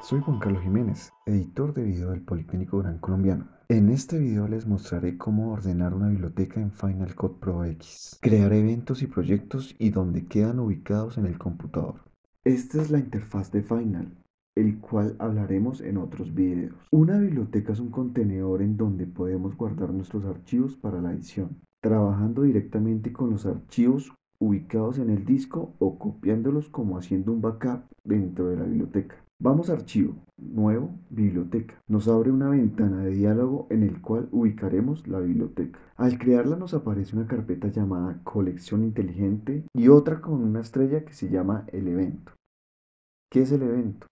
Soy Juan Carlos Jiménez, editor de video del Politécnico Gran Colombiano. En este video les mostraré cómo ordenar una biblioteca en Final Cut Pro X, crear eventos y proyectos y donde quedan ubicados en el computador. Esta es la interfaz de Final, el cual hablaremos en otros videos. Una biblioteca es un contenedor en donde podemos guardar nuestros archivos para la edición, trabajando directamente con los archivos ubicados en el disco o copiándolos como haciendo un backup dentro de la biblioteca. Vamos a archivo, nuevo, biblioteca. Nos abre una ventana de diálogo en el cual ubicaremos la biblioteca. Al crearla nos aparece una carpeta llamada colección inteligente y otra con una estrella que se llama el evento. ¿Qué es el evento?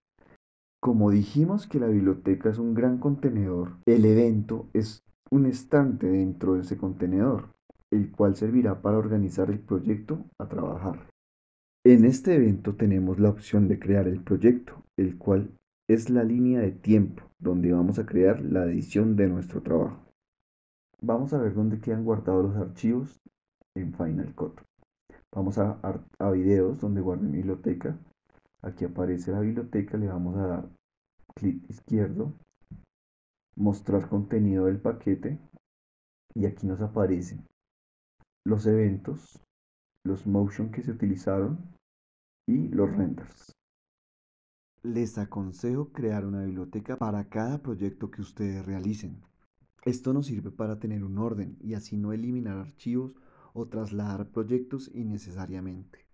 Como dijimos que la biblioteca es un gran contenedor, el evento es un estante dentro de ese contenedor, el cual servirá para organizar el proyecto a trabajar. En este evento tenemos la opción de crear el proyecto, el cual es la línea de tiempo donde vamos a crear la edición de nuestro trabajo. Vamos a ver dónde quedan guardados los archivos en Final Cut. Vamos a, a, videos donde guardé mi biblioteca Aquí aparece la biblioteca, le vamos a dar clic izquierdo, mostrar contenido del paquete y aquí nos aparecen los eventos, los motion que se utilizaron y los renders. Les aconsejo crear una biblioteca para cada proyecto que ustedes realicen. Esto nos sirve para tener un orden y así no eliminar archivos o trasladar proyectos innecesariamente.